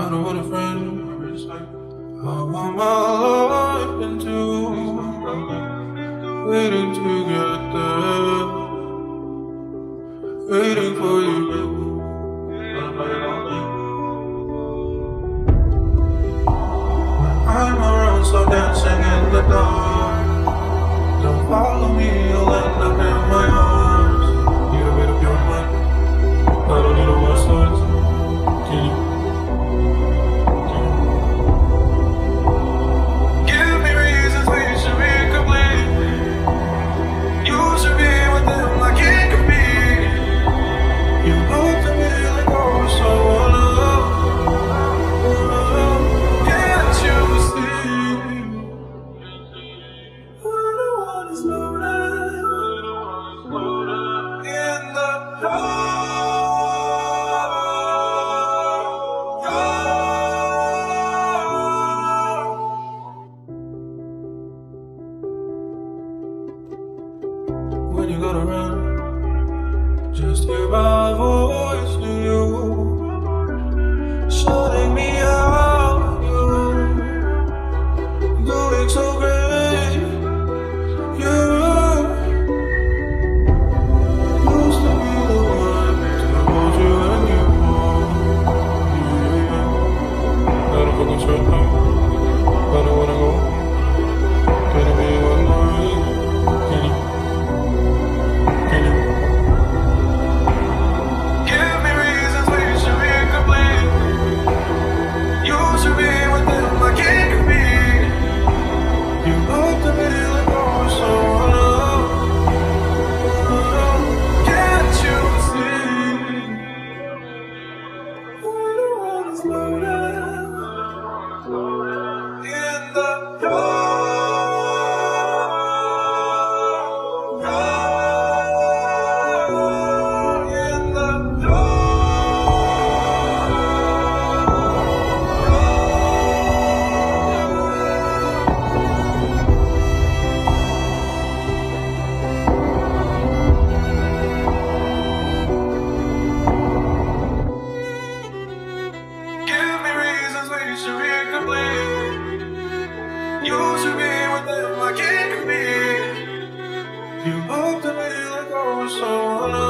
I don't want a friend. I want my life into waiting to get there, waiting for you. I'm around, so dancing in the dark. Don't follow me, you'll end up. When you gotta run, just hear my voice to you. used to be with I can't compete. You like I was someone else.